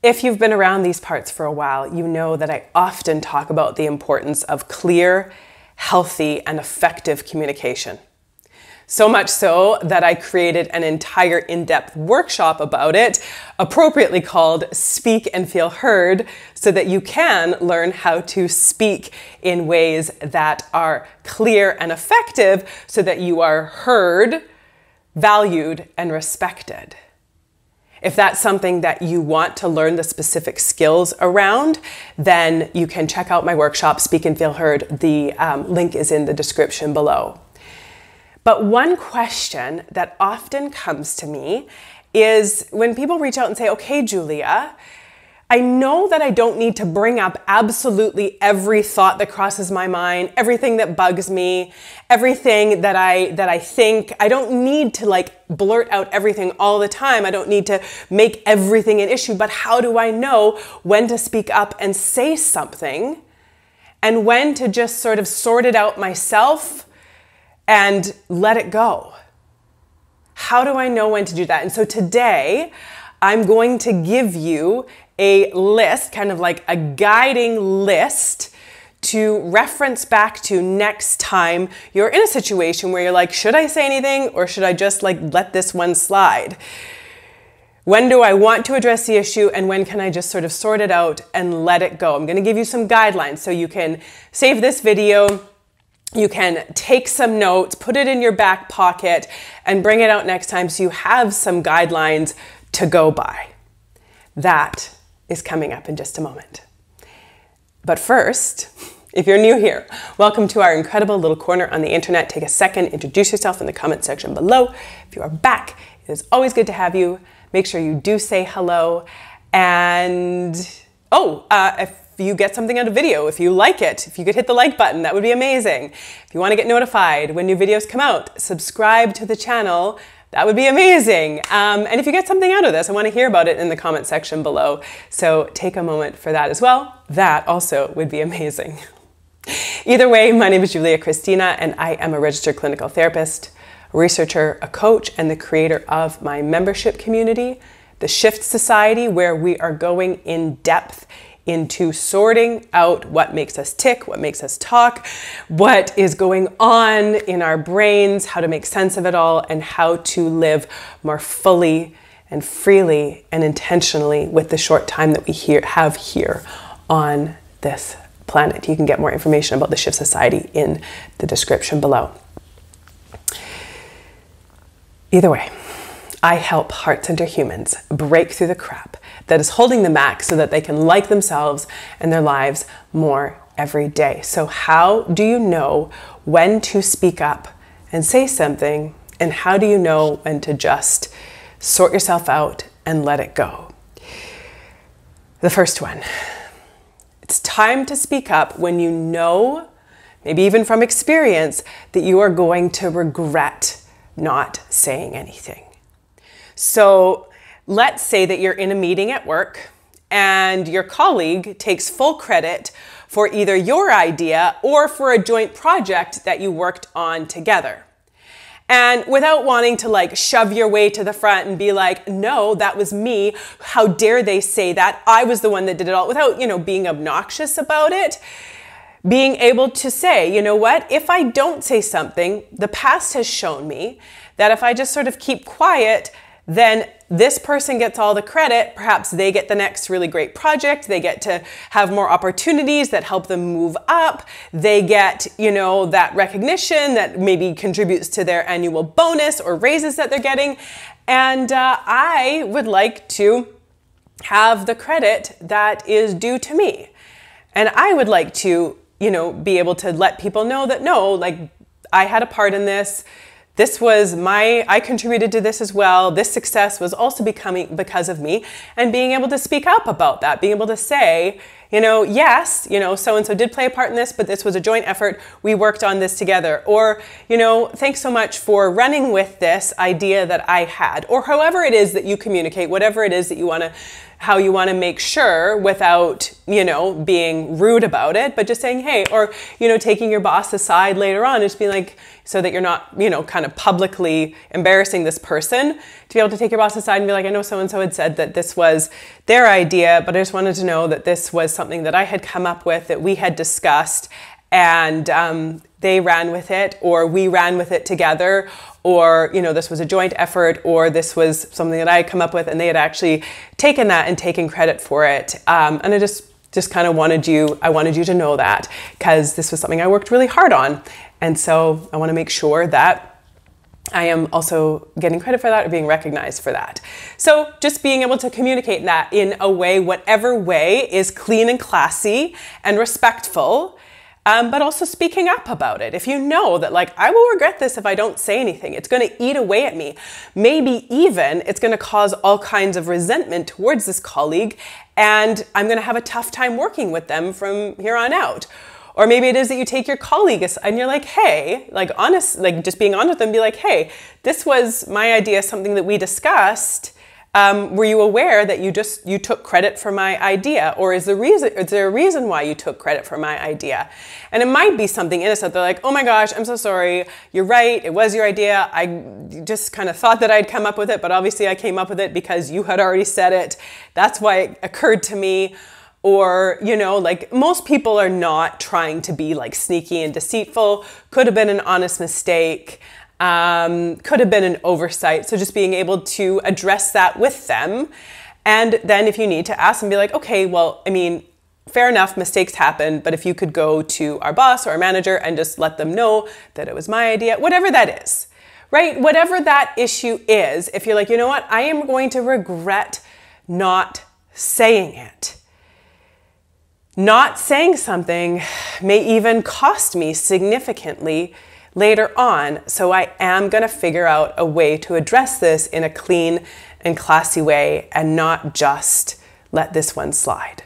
If you've been around these parts for a while, you know that I often talk about the importance of clear, healthy, and effective communication. So much so that I created an entire in depth workshop about it, appropriately called Speak and Feel Heard, so that you can learn how to speak in ways that are clear and effective so that you are heard, valued, and respected. If that's something that you want to learn the specific skills around, then you can check out my workshop, Speak and Feel Heard. The um, link is in the description below. But one question that often comes to me is when people reach out and say, okay, Julia, I know that I don't need to bring up absolutely every thought that crosses my mind, everything that bugs me, everything that I that I think. I don't need to like blurt out everything all the time. I don't need to make everything an issue, but how do I know when to speak up and say something and when to just sort of sort it out myself and let it go. How do I know when to do that? And so today, I'm going to give you a list, kind of like a guiding list to reference back to next time you're in a situation where you're like, should I say anything or should I just like let this one slide? When do I want to address the issue and when can I just sort of sort it out and let it go? I'm going to give you some guidelines so you can save this video you can take some notes, put it in your back pocket, and bring it out next time so you have some guidelines to go by. That is coming up in just a moment. But first, if you're new here, welcome to our incredible little corner on the internet. Take a second, introduce yourself in the comment section below. If you are back, it is always good to have you. Make sure you do say hello. And oh, uh, if you get something out of video, if you like it, if you could hit the like button, that would be amazing. If you want to get notified when new videos come out, subscribe to the channel. That would be amazing. Um, and if you get something out of this, I want to hear about it in the comment section below. So take a moment for that as well. That also would be amazing. Either way, my name is Julia Kristina, and I am a registered clinical therapist, researcher, a coach, and the creator of my membership community, the Shift Society, where we are going in depth into sorting out what makes us tick, what makes us talk, what is going on in our brains, how to make sense of it all, and how to live more fully and freely and intentionally with the short time that we have here on this planet. You can get more information about the Shift Society in the description below. Either way, I help heart center humans break through the crap that is holding them back so that they can like themselves and their lives more every day. So, how do you know when to speak up and say something? And how do you know when to just sort yourself out and let it go? The first one it's time to speak up when you know, maybe even from experience, that you are going to regret not saying anything. So let's say that you're in a meeting at work and your colleague takes full credit for either your idea or for a joint project that you worked on together. And without wanting to like shove your way to the front and be like, no, that was me. How dare they say that? I was the one that did it all without, you know, being obnoxious about it. Being able to say, you know what? If I don't say something, the past has shown me that if I just sort of keep quiet, then this person gets all the credit. Perhaps they get the next really great project. They get to have more opportunities that help them move up. They get, you know, that recognition that maybe contributes to their annual bonus or raises that they're getting. And uh, I would like to have the credit that is due to me. And I would like to, you know, be able to let people know that no, like I had a part in this this was my, I contributed to this as well. This success was also becoming because of me and being able to speak up about that, being able to say, you know, yes, you know, so and so did play a part in this, but this was a joint effort. We worked on this together. Or, you know, thanks so much for running with this idea that I had. Or however it is that you communicate, whatever it is that you want to how you want to make sure without, you know, being rude about it, but just saying, hey, or, you know, taking your boss aside later on just being like, so that you're not, you know, kind of publicly embarrassing this person, to be able to take your boss aside and be like, I know so and so had said that this was their idea, but I just wanted to know that this was something that I had come up with, that we had discussed, and um, they ran with it, or we ran with it together, or you know this was a joint effort or this was something that i had come up with and they had actually taken that and taken credit for it. Um, and i just just kind of wanted you i wanted you to know that because this was something i worked really hard on. And so i want to make sure that I am also getting credit for that or being recognized for that. So, just being able to communicate that in a way, whatever way is clean and classy and respectful, um, but also speaking up about it. If you know that, like, I will regret this if I don't say anything, it's going to eat away at me. Maybe even it's going to cause all kinds of resentment towards this colleague, and I'm going to have a tough time working with them from here on out. Or maybe it is that you take your colleague and you're like, hey, like honest, like just being honest with them, be like, hey, this was my idea, something that we discussed um, were you aware that you just you took credit for my idea, or is the reason is there a reason why you took credit for my idea? And it might be something innocent. They're like, oh my gosh, I'm so sorry. You're right. It was your idea. I just kind of thought that I'd come up with it, but obviously I came up with it because you had already said it. That's why it occurred to me or you know like most people are not trying to be like sneaky and deceitful could have been an honest mistake um, could have been an oversight. So just being able to address that with them. And then if you need to ask them, be like, okay, well, I mean, fair enough, mistakes happen, but if you could go to our boss or our manager and just let them know that it was my idea, whatever that is, right? Whatever that issue is, if you're like, you know what, I am going to regret not saying it. Not saying something may even cost me significantly later on. So I am going to figure out a way to address this in a clean and classy way and not just let this one slide.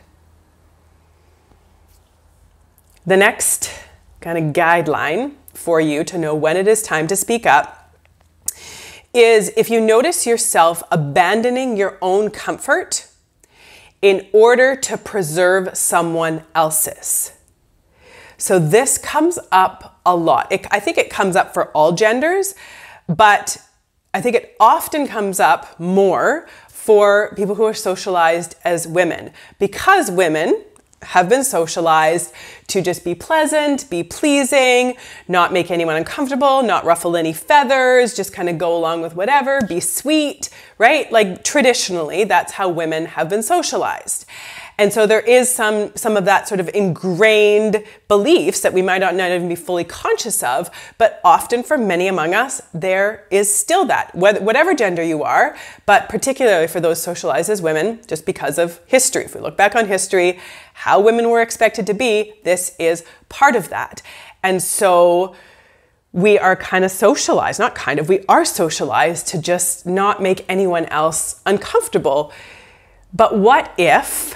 The next kind of guideline for you to know when it is time to speak up is if you notice yourself abandoning your own comfort in order to preserve someone else's. So this comes up a lot. It, I think it comes up for all genders, but I think it often comes up more for people who are socialized as women because women have been socialized to just be pleasant, be pleasing, not make anyone uncomfortable, not ruffle any feathers, just kind of go along with whatever, be sweet, right? Like traditionally, that's how women have been socialized. And so there is some, some of that sort of ingrained beliefs that we might not even be fully conscious of, but often for many among us, there is still that, whatever gender you are, but particularly for those socialized as women, just because of history. If we look back on history, how women were expected to be, this is part of that. And so we are kind of socialized, not kind of, we are socialized to just not make anyone else uncomfortable. But what if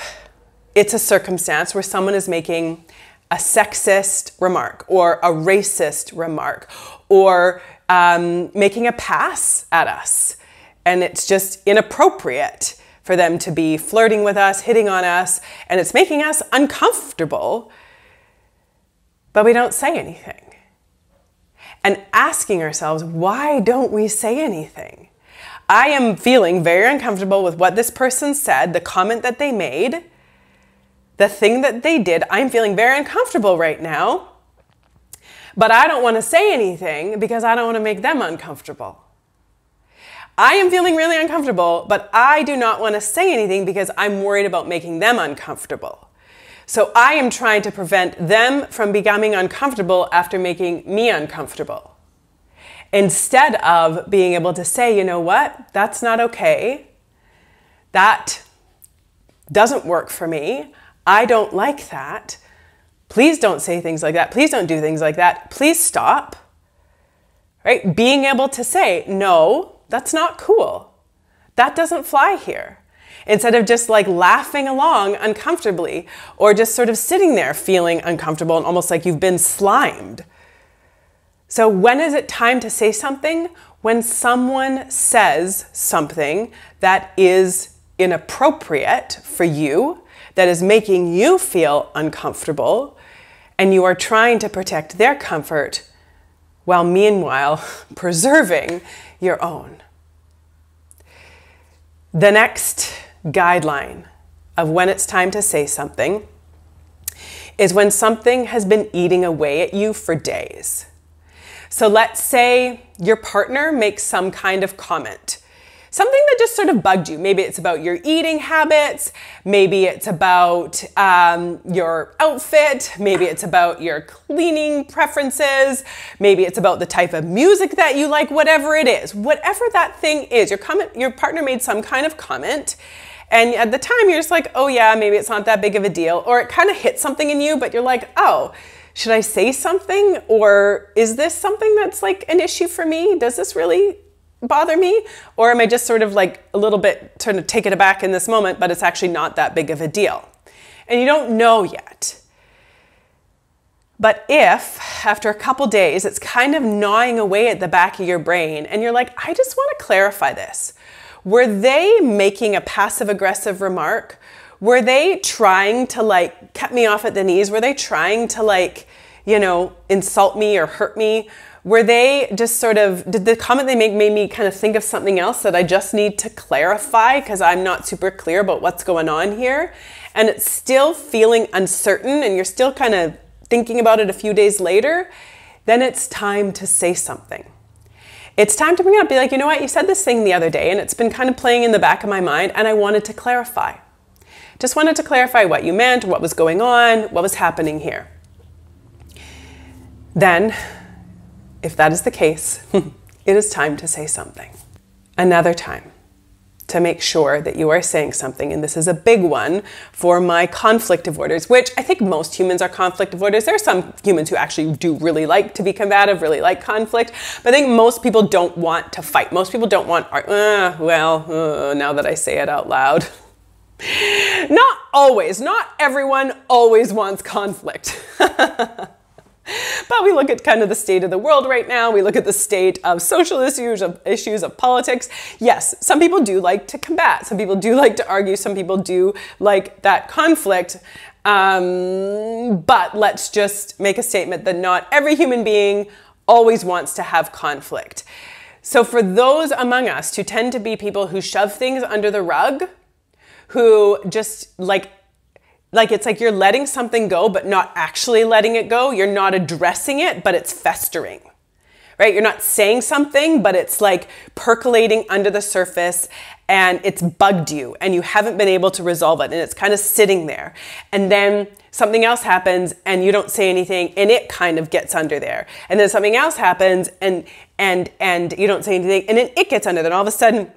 it's a circumstance where someone is making a sexist remark or a racist remark or um, making a pass at us. And it's just inappropriate for them to be flirting with us, hitting on us, and it's making us uncomfortable, but we don't say anything. And asking ourselves, why don't we say anything? I am feeling very uncomfortable with what this person said, the comment that they made the thing that they did, I'm feeling very uncomfortable right now, but I don't want to say anything because I don't want to make them uncomfortable. I am feeling really uncomfortable, but I do not want to say anything because I'm worried about making them uncomfortable. So I am trying to prevent them from becoming uncomfortable after making me uncomfortable. Instead of being able to say, you know what, that's not okay. That doesn't work for me. I don't like that. Please don't say things like that. Please don't do things like that. Please stop. Right? Being able to say, no, that's not cool. That doesn't fly here. Instead of just like laughing along uncomfortably or just sort of sitting there feeling uncomfortable and almost like you've been slimed. So, when is it time to say something? When someone says something that is inappropriate for you, that is making you feel uncomfortable, and you are trying to protect their comfort while meanwhile preserving your own. The next guideline of when it's time to say something is when something has been eating away at you for days. So let's say your partner makes some kind of comment something that just sort of bugged you. Maybe it's about your eating habits, maybe it's about um, your outfit, maybe it's about your cleaning preferences, maybe it's about the type of music that you like, whatever it is. Whatever that thing is, your comment, your partner made some kind of comment. And at the time, you're just like, oh, yeah, maybe it's not that big of a deal. Or it kind of hits something in you, but you're like, oh, should I say something? Or is this something that's like an issue for me? Does this really bother me? Or am I just sort of like a little bit trying to take it aback in this moment, but it's actually not that big of a deal? And you don't know yet. But if after a couple days it's kind of gnawing away at the back of your brain and you're like, I just want to clarify this. Were they making a passive aggressive remark? Were they trying to like cut me off at the knees? Were they trying to like, you know, insult me or hurt me? were they just sort of did the comment they make made me kind of think of something else that I just need to clarify because I'm not super clear about what's going on here and it's still feeling uncertain and you're still kind of thinking about it a few days later, then it's time to say something. It's time to bring it up, be like, you know what, you said this thing the other day and it's been kind of playing in the back of my mind and I wanted to clarify. Just wanted to clarify what you meant, what was going on, what was happening here. Then if that is the case, it is time to say something. Another time to make sure that you are saying something, and this is a big one for my conflict avoiders, which I think most humans are conflict avoiders. There are some humans who actually do really like to be combative, really like conflict, but I think most people don't want to fight. Most people don't want, uh, well, uh, now that I say it out loud. Not always, not everyone always wants conflict. But we look at kind of the state of the world right now. We look at the state of social issues, of issues of politics. Yes, some people do like to combat. Some people do like to argue. Some people do like that conflict. Um, but let's just make a statement that not every human being always wants to have conflict. So for those among us who tend to be people who shove things under the rug, who just like like it's like you're letting something go, but not actually letting it go. You're not addressing it, but it's festering. Right? You're not saying something, but it's like percolating under the surface and it's bugged you and you haven't been able to resolve it and it's kind of sitting there. And then something else happens and you don't say anything and it kind of gets under there. And then something else happens and and and you don't say anything and then it gets under there. And all of a sudden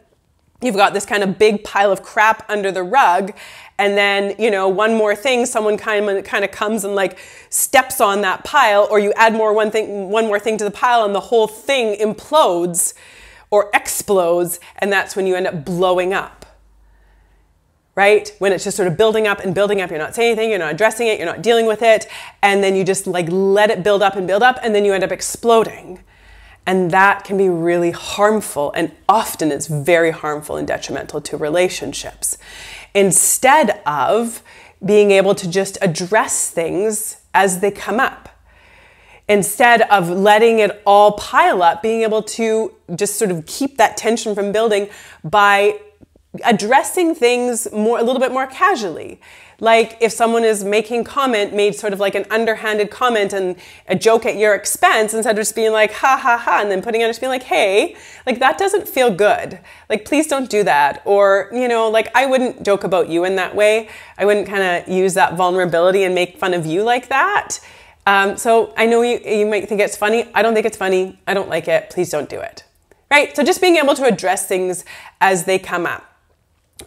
you've got this kind of big pile of crap under the rug and then you know one more thing someone kind of kind of comes and like steps on that pile or you add more one thing one more thing to the pile and the whole thing implodes or explodes and that's when you end up blowing up. Right? When it's just sort of building up and building up. You're not saying anything you're not addressing it you're not dealing with it and then you just like let it build up and build up and then you end up exploding. And that can be really harmful and often it's very harmful and detrimental to relationships instead of being able to just address things as they come up. Instead of letting it all pile up, being able to just sort of keep that tension from building by addressing things more a little bit more casually like if someone is making comment, made sort of like an underhanded comment and a joke at your expense instead of just being like, ha ha ha, and then putting on just being like, hey, like that doesn't feel good. Like, please don't do that. Or, you know, like I wouldn't joke about you in that way. I wouldn't kind of use that vulnerability and make fun of you like that. Um, so I know you, you might think it's funny. I don't think it's funny. I don't like it. Please don't do it. Right? So just being able to address things as they come up.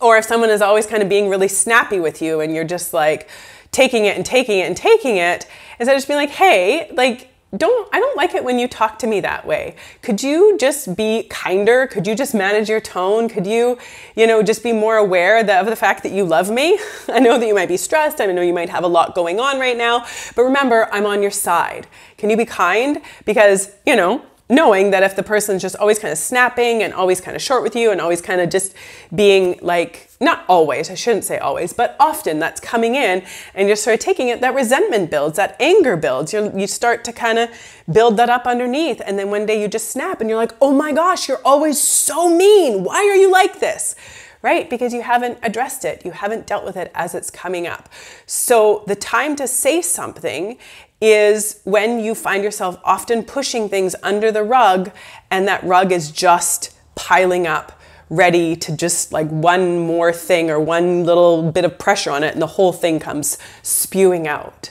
Or if someone is always kind of being really snappy with you and you're just like taking it and taking it and taking it, instead of just being like, hey, like, don't I don't like it when you talk to me that way. Could you just be kinder? Could you just manage your tone? Could you, you know, just be more aware of the fact that you love me? I know that you might be stressed. I know you might have a lot going on right now, but remember, I'm on your side. Can you be kind? Because, you know, knowing that if the person's just always kind of snapping and always kind of short with you and always kind of just being like, not always, I shouldn't say always, but often that's coming in and you're sort of taking it, that resentment builds, that anger builds. you you start to kind of build that up underneath. And then one day you just snap and you're like, oh my gosh, you're always so mean. Why are you like this? right? Because you haven't addressed it, you haven't dealt with it as it's coming up. So the time to say something is when you find yourself often pushing things under the rug and that rug is just piling up ready to just like one more thing or one little bit of pressure on it and the whole thing comes spewing out.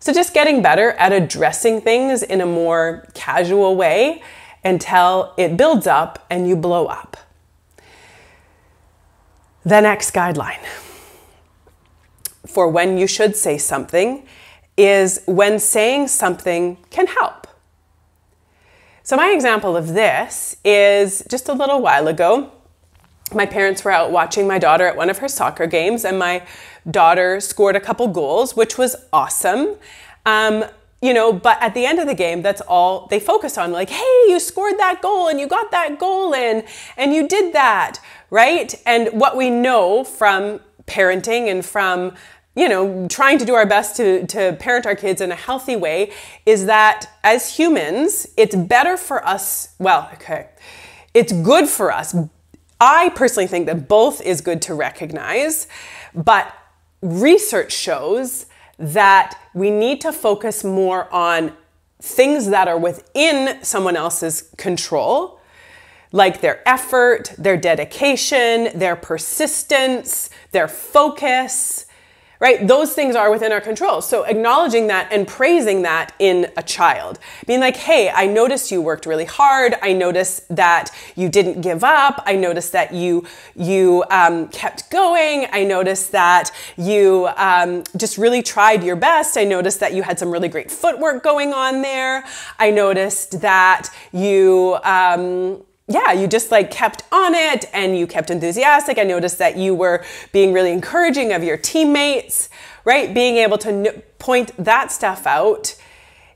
So just getting better at addressing things in a more casual way until it builds up and you blow up. The next guideline for when you should say something is when saying something can help. So, my example of this is just a little while ago. My parents were out watching my daughter at one of her soccer games, and my daughter scored a couple goals, which was awesome. Um, you know, but at the end of the game, that's all they focused on. Like, hey, you scored that goal and you got that goal in and you did that, right? And what we know from parenting and from you know, trying to do our best to, to parent our kids in a healthy way is that as humans, it's better for us. Well, okay, it's good for us. I personally think that both is good to recognize, but research shows that we need to focus more on things that are within someone else's control, like their effort, their dedication, their persistence, their focus right? Those things are within our control. So acknowledging that and praising that in a child. Being like, hey, I noticed you worked really hard. I noticed that you didn't give up. I noticed that you, you um, kept going. I noticed that you um, just really tried your best. I noticed that you had some really great footwork going on there. I noticed that you, um, yeah, you just like kept on it and you kept enthusiastic. I noticed that you were being really encouraging of your teammates, right? Being able to point that stuff out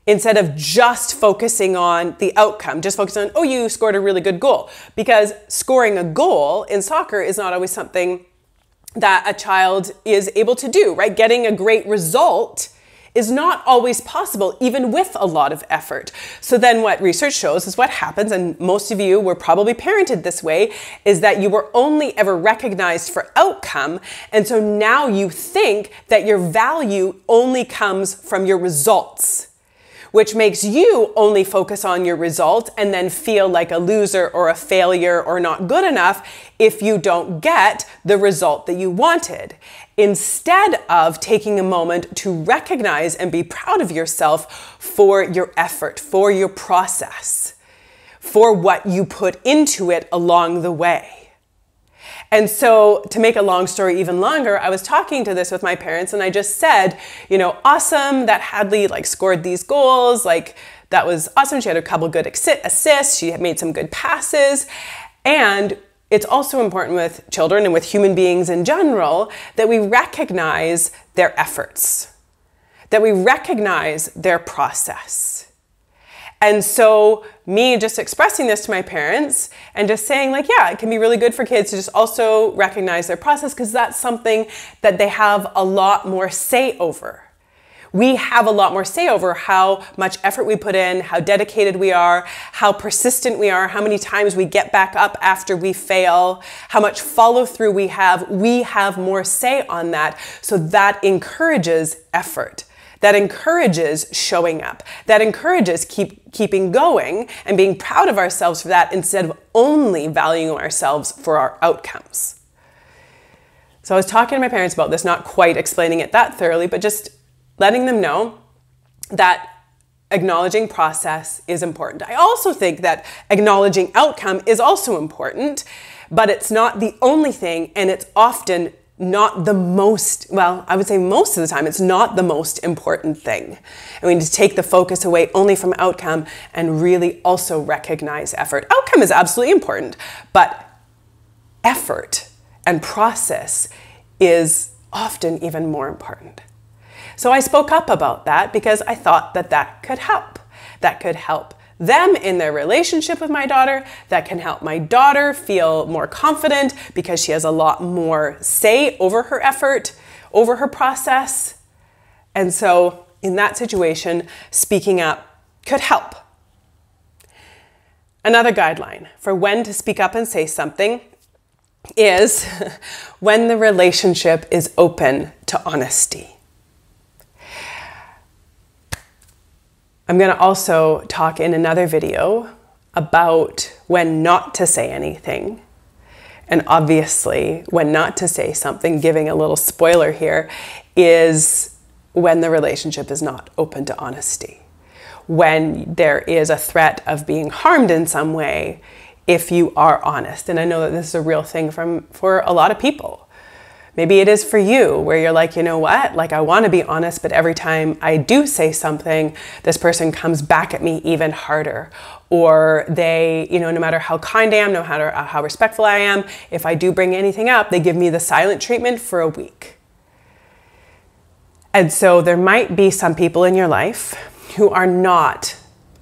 instead of just focusing on the outcome, just focus on, oh, you scored a really good goal. Because scoring a goal in soccer is not always something that a child is able to do, right? Getting a great result is not always possible, even with a lot of effort. So then what research shows is what happens, and most of you were probably parented this way, is that you were only ever recognized for outcome. And so now you think that your value only comes from your results which makes you only focus on your result and then feel like a loser or a failure or not good enough if you don't get the result that you wanted instead of taking a moment to recognize and be proud of yourself for your effort, for your process, for what you put into it along the way. And so, to make a long story even longer, I was talking to this with my parents and I just said, you know, awesome that Hadley like scored these goals, like that was awesome. She had a couple good assists, she had made some good passes. And it's also important with children and with human beings in general that we recognize their efforts, that we recognize their process. And so, me just expressing this to my parents and just saying, like, yeah, it can be really good for kids to just also recognize their process because that's something that they have a lot more say over we have a lot more say over how much effort we put in, how dedicated we are, how persistent we are, how many times we get back up after we fail, how much follow through we have. We have more say on that. So that encourages effort. That encourages showing up. That encourages keep, keeping going and being proud of ourselves for that instead of only valuing ourselves for our outcomes. So I was talking to my parents about this, not quite explaining it that thoroughly, but just letting them know that acknowledging process is important. I also think that acknowledging outcome is also important, but it's not the only thing, and it's often not the most, well, I would say most of the time, it's not the most important thing. And we need to take the focus away only from outcome and really also recognize effort. Outcome is absolutely important, but effort and process is often even more important. So I spoke up about that because I thought that that could help. That could help them in their relationship with my daughter, that can help my daughter feel more confident because she has a lot more say over her effort, over her process. And so, in that situation, speaking up could help. Another guideline for when to speak up and say something is when the relationship is open to honesty. I'm going to also talk in another video about when not to say anything. And obviously, when not to say something, giving a little spoiler here, is when the relationship is not open to honesty. When there is a threat of being harmed in some way if you are honest. And I know that this is a real thing from, for a lot of people. Maybe it is for you where you're like, you know what? Like, I want to be honest, but every time I do say something, this person comes back at me even harder. Or they, you know, no matter how kind I am, no matter how respectful I am, if I do bring anything up, they give me the silent treatment for a week. And so there might be some people in your life who are not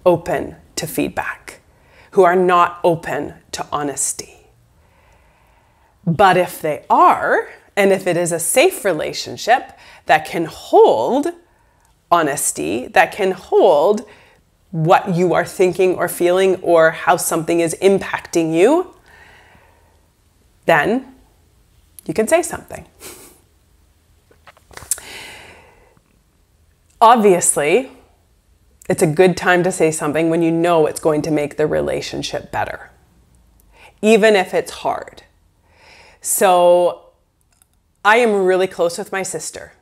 open to feedback, who are not open to honesty. But if they are, and if it is a safe relationship that can hold honesty, that can hold what you are thinking or feeling or how something is impacting you, then you can say something. Obviously, it's a good time to say something when you know it's going to make the relationship better, even if it's hard. So, I am really close with my sister.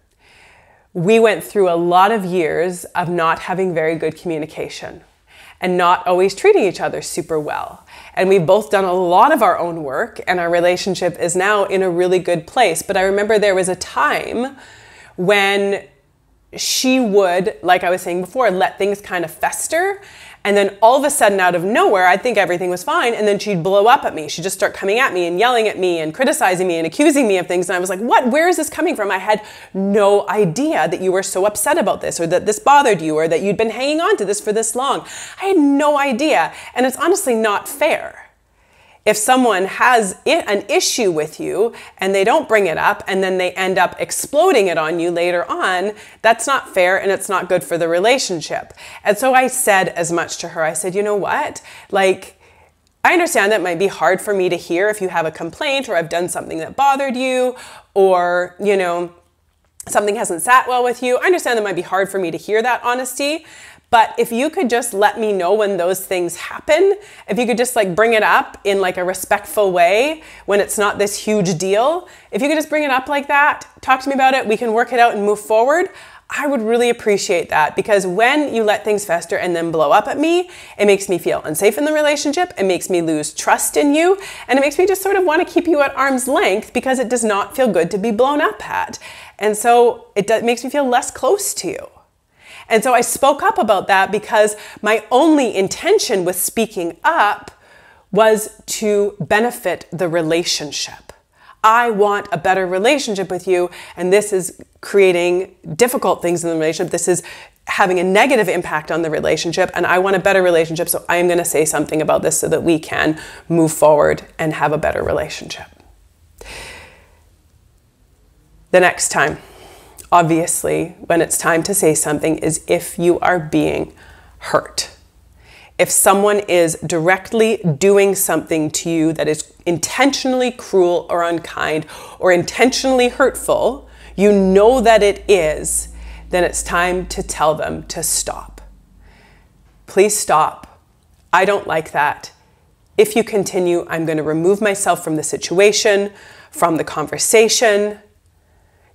We went through a lot of years of not having very good communication and not always treating each other super well. And we've both done a lot of our own work, and our relationship is now in a really good place. But I remember there was a time when she would, like I was saying before, let things kind of fester and then all of a sudden, out of nowhere, I'd think everything was fine. And then she'd blow up at me. She'd just start coming at me and yelling at me and criticizing me and accusing me of things. And I was like, what? Where is this coming from? I had no idea that you were so upset about this or that this bothered you or that you'd been hanging on to this for this long. I had no idea. And it's honestly not fair if someone has an issue with you and they don't bring it up and then they end up exploding it on you later on, that's not fair and it's not good for the relationship. And so I said as much to her. I said, you know what? Like, I understand that might be hard for me to hear if you have a complaint or I've done something that bothered you or, you know, something hasn't sat well with you. I understand that might be hard for me to hear that honesty. But if you could just let me know when those things happen, if you could just like bring it up in like a respectful way when it's not this huge deal, if you could just bring it up like that, talk to me about it, we can work it out and move forward. I would really appreciate that because when you let things fester and then blow up at me, it makes me feel unsafe in the relationship. It makes me lose trust in you. And it makes me just sort of want to keep you at arm's length because it does not feel good to be blown up at. And so it makes me feel less close to you. And so I spoke up about that because my only intention with speaking up was to benefit the relationship. I want a better relationship with you, and this is creating difficult things in the relationship. This is having a negative impact on the relationship, and I want a better relationship, so I am going to say something about this so that we can move forward and have a better relationship. The next time obviously, when it's time to say something, is if you are being hurt. If someone is directly doing something to you that is intentionally cruel or unkind or intentionally hurtful, you know that it is, then it's time to tell them to stop. Please stop. I don't like that. If you continue, I'm going to remove myself from the situation, from the conversation,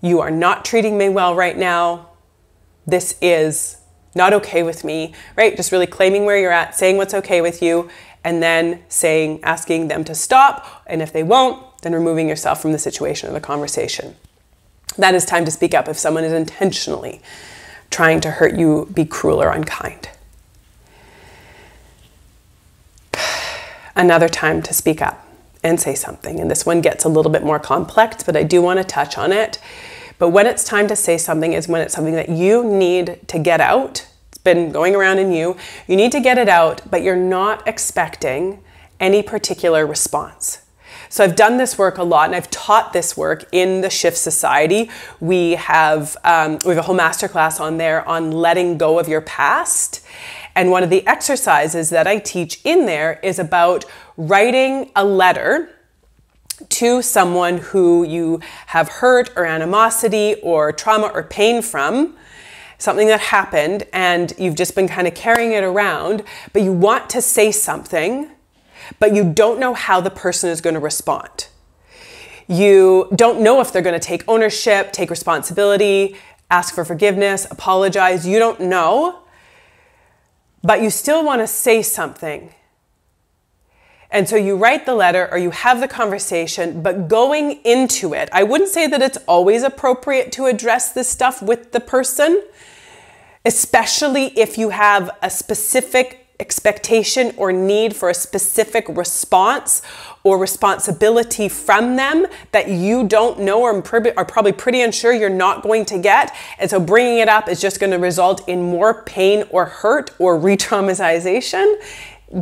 you are not treating me well right now. This is not okay with me, right? Just really claiming where you're at, saying what's okay with you, and then saying, asking them to stop. And if they won't, then removing yourself from the situation or the conversation. That is time to speak up if someone is intentionally trying to hurt you, be cruel or unkind. Another time to speak up and say something. And this one gets a little bit more complex, but I do want to touch on it. But when it's time to say something is when it's something that you need to get out. It's been going around in you. You need to get it out, but you're not expecting any particular response. So I've done this work a lot, and I've taught this work in the Shift Society. We have um, we have a whole masterclass on there on letting go of your past. And one of the exercises that I teach in there is about writing a letter to someone who you have hurt or animosity or trauma or pain from, something that happened, and you've just been kind of carrying it around, but you want to say something, but you don't know how the person is going to respond. You don't know if they're going to take ownership, take responsibility, ask for forgiveness, apologize. You don't know, but you still want to say something. And so you write the letter or you have the conversation, but going into it, I wouldn't say that it's always appropriate to address this stuff with the person, especially if you have a specific expectation or need for a specific response or responsibility from them that you don't know or are probably pretty unsure you're not going to get. And so bringing it up is just going to result in more pain or hurt or re traumatization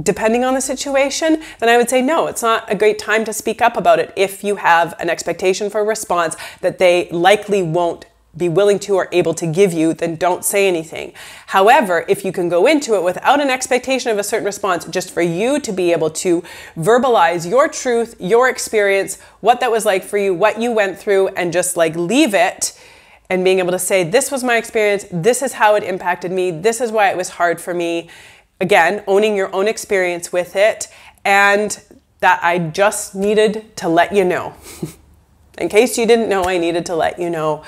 depending on the situation, then I would say no, it's not a great time to speak up about it if you have an expectation for a response that they likely won't be willing to or able to give you, then don't say anything. However, if you can go into it without an expectation of a certain response, just for you to be able to verbalize your truth, your experience, what that was like for you, what you went through, and just like leave it and being able to say, this was my experience, this is how it impacted me, this is why it was hard for me again, owning your own experience with it, and that I just needed to let you know. In case you didn't know, I needed to let you know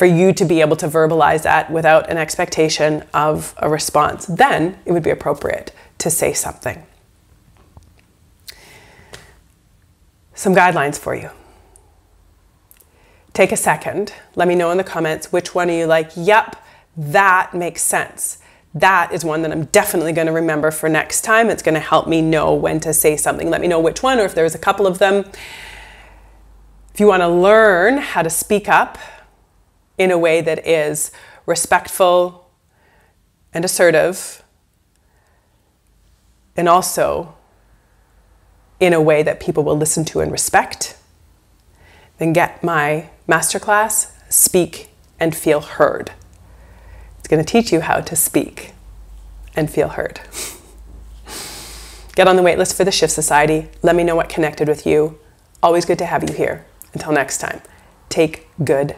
for you to be able to verbalize that without an expectation of a response. Then it would be appropriate to say something. Some guidelines for you. Take a second. Let me know in the comments which one are you like, yep, that makes sense that is one that I'm definitely going to remember for next time. It's going to help me know when to say something. Let me know which one or if there's a couple of them. If you want to learn how to speak up in a way that is respectful and assertive, and also in a way that people will listen to and respect, then get my masterclass, Speak and Feel Heard It's going to teach you how to speak and feel heard. Get on the waitlist for the Shift Society. Let me know what connected with you. Always good to have you here. Until next time, take good